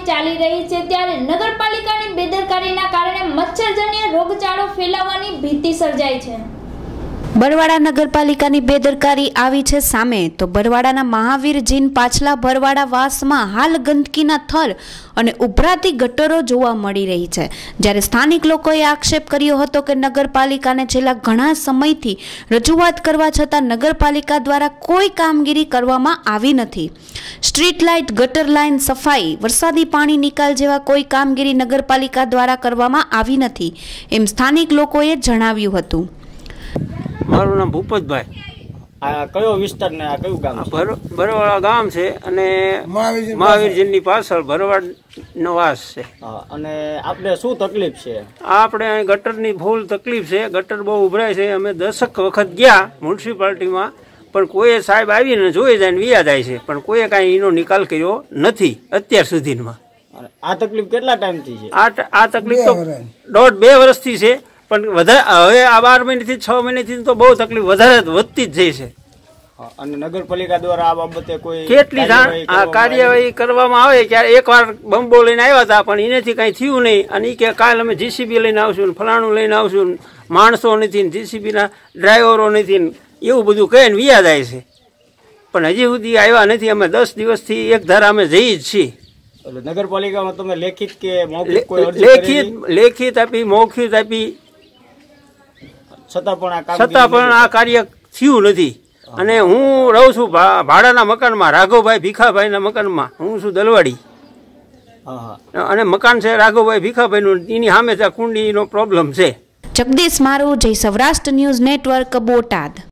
ચાલી રહી છે ત્યારે નગરપાલિકાની બેદરકારીના કારણે મચ્છરજન્ય રોગચાળો ફેલાવવાની ભીતિ સર્જાય છે. બરવાડા નગરપાલિકાની બેદરકારી આવી છે સામે. તો બરવાડાના મહાવીર જીન પાછલા બરવાડા વાસમાં હાલ ગંદકીના થર અને ઉભરાતી ગટરો જોવા મળી રહી છે. જ્યારે સ્થાનિક લોકોએ આક્ષેપ કર્યો હતો કે નગરપાલિકાને છેલ્લા ઘણા સમયથી રજૂઆત કરવા છતાં નગરપાલિકા દ્વારા કોઈ કામગીરી કરવામાં આવી નથી. સ્ટ્રીટ લાઇટ, ગટર લાઇન, સફાઈ, વરસાદી પાણી નિકાલ જેવા કોઈ કામગીરી નગરપાલિકા દ્વારા કરવામાં આવી નથી, એમ સ્થાનિક લોકોએ જણાવ્યું હતું. મારું નામ ભૂપતભાઈ. આ કયો વિસ્તાર ને આ કયું ગામ ભરવાડા ગામ છે અને મહાવીરજીની પાછળ. ભરવાડ નવાસ છે. અને આપણે શું તકલીફ છે? આપણે અહીં ગટરની ફૂલ તકલીફ છે ગટર બહુ ઉભરાય છે અમે દસક વખત ગયા મ્યુનિસિપાલિટીમાં પણ કોઈએ સાહેબ આવીને જોઈ જાય ને વિયા જાય છે પણ કોઈએ કાંઈ એનો નિકાલ કર્યો નથી અત્યાર સુધીમાં. આ તકલીફ કેટલા ટાઈમથી છે? આ આ તકલીફ તો બે વર્ષ. દોઢ બે વર્ષથી છે પણ વધારે હવે આ બાર મહિનેથી છ મહિનેથી તો બહુ તકલીફ. વધારે વધતી જ જાય છે. અને નગરપાલિકા દ્વારા આ બાબતે કોઈ કેટલી કાર્યવાહી આ કરવામાં કાર્યવાહી કરવામાં આવે ત્યારે એકવાર બંબો લઈને આવ્યા હતા પણ એનેથી કઈ થયું નહીં. અને એ કે કાલ અમે જીસીબી લઈને આવશું ને ફલાણું લઈને આવશું ને માણસો નથી ને જીસીબીના ડ્રાઈવરો નથી એવું બધું કહે ને વિયા જાય છે. પણ હજી સુધી આવ્યા નથી. અમે દસ દિવસથી એક ધારા અમે જઈએ જ છીએ. નગરપાલિકામાં તમે લેખિત કે લેખિત લેખિત આપી મૌખિત આપી છતાં પણ આ કાર્ય થયું નથી. અને હું રહું છું ભાડાના મકાનમાં રાઘવભાઈ ભીખાભાઈના મકાનમાં. હું છું દલવાડી. અને મકાન છે રાઘવભાઈ ભીખાભાઈનું. એની સામે કુંડીનો પ્રોબ્લેમ છે. જગદીશ મારું જય સૌરાષ્ટ્ર ન્યૂઝ નેટવર્ક બોટાદ.